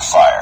fire.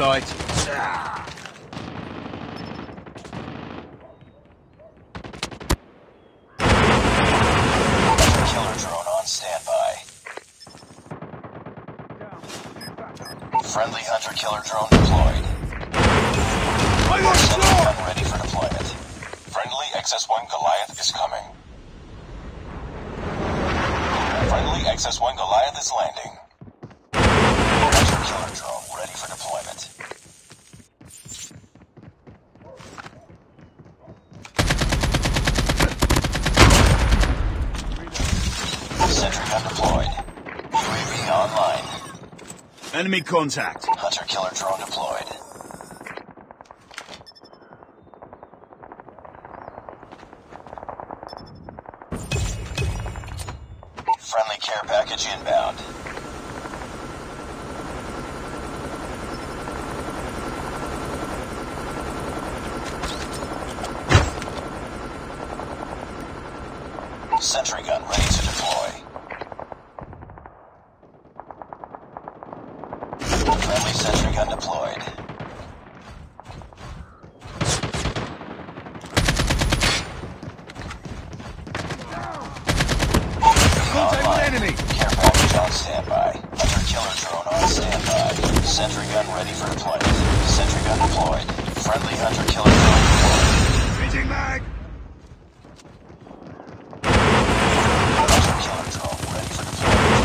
Sight. Killer drone on standby. Friendly hunter killer drone deployed. Gun ready for deployment. Friendly XS-1 Goliath is coming. Friendly XS-1 Goliath is landing. Hunter killer drone ready for deployment. Sentry gun deployed. UAV online. Enemy contact. Hunter killer drone deployed. Friendly care package inbound. Sentry gun ready to deploy. Friendly sentry gun deployed. Contact with enemy. Care package on standby. Hunter killer drone on standby. Sentry gun ready for deployment. Sentry gun deployed. Friendly hunter killer drone deployed. Changing mag. Hunter killer drone ready for deployment.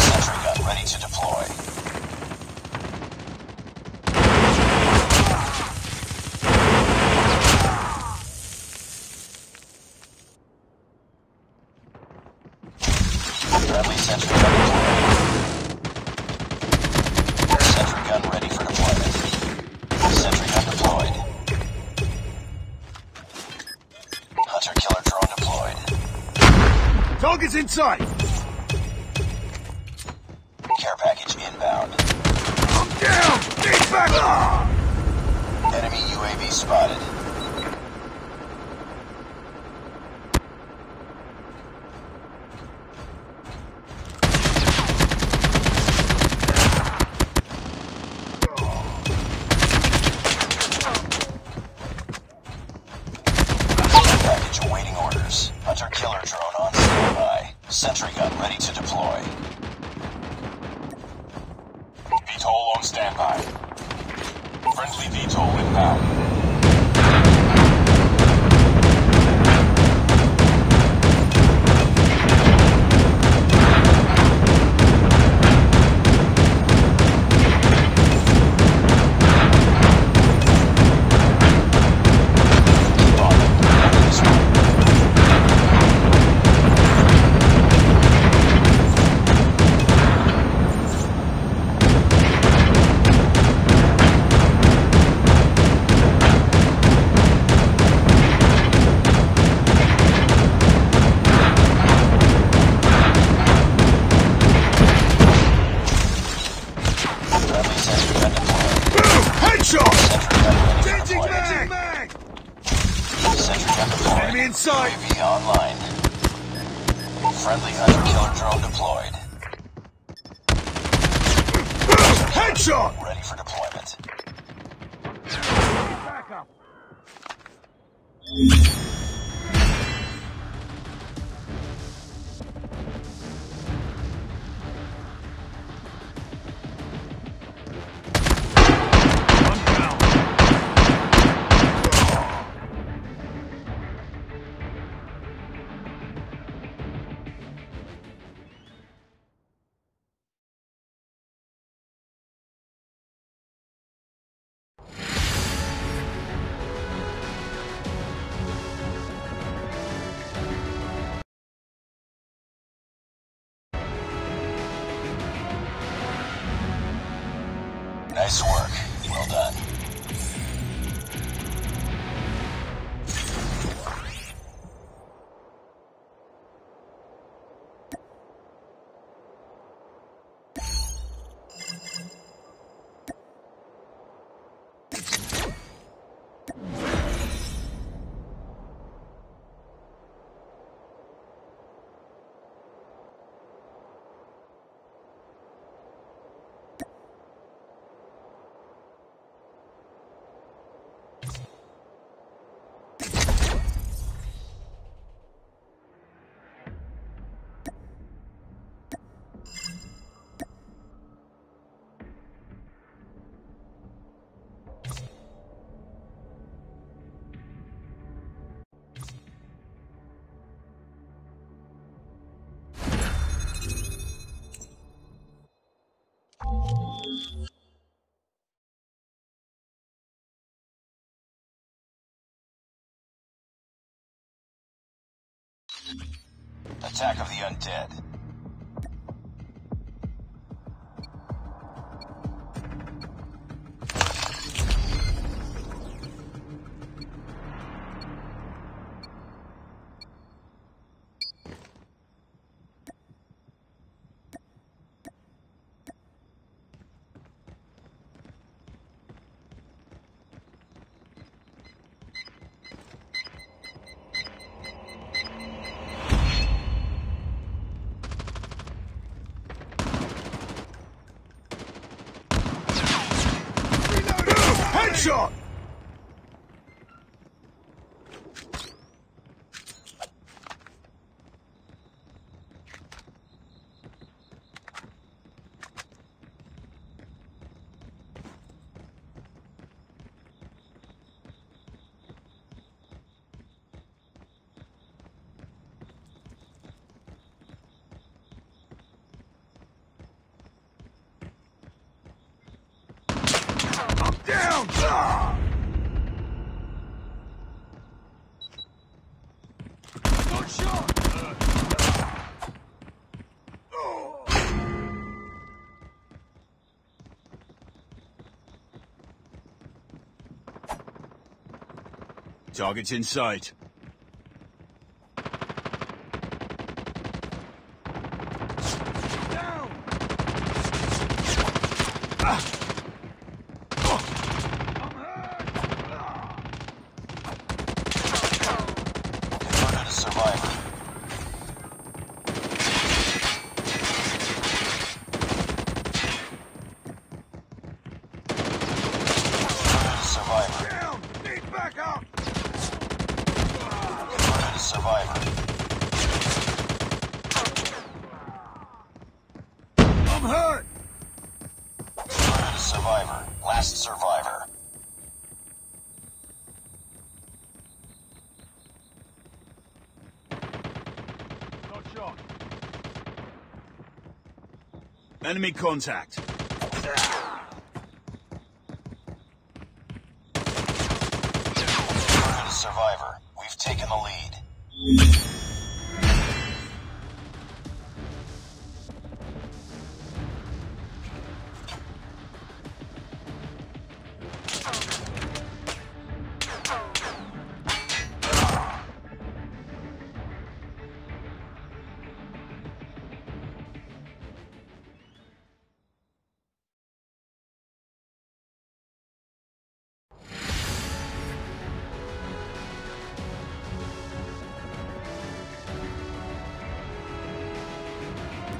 Sentry gun ready to deploy. Friendly sentry gun deployed. Sentry gun ready for deployment. Sentry gun deployed. Hunter killer drone deployed. Target's in sight. Care package inbound. I'm down. Get back. Enemy UAV spotted. Package awaiting orders. Hunter killer drone on standby. Sentry gun ready to deploy. VTOL on standby. Friendly VTOL inbound. Friendly hunter killer drone deployed. Headshot. Ready for deployment. I'm Attack of the undead. Target's in sight. Enemy contact.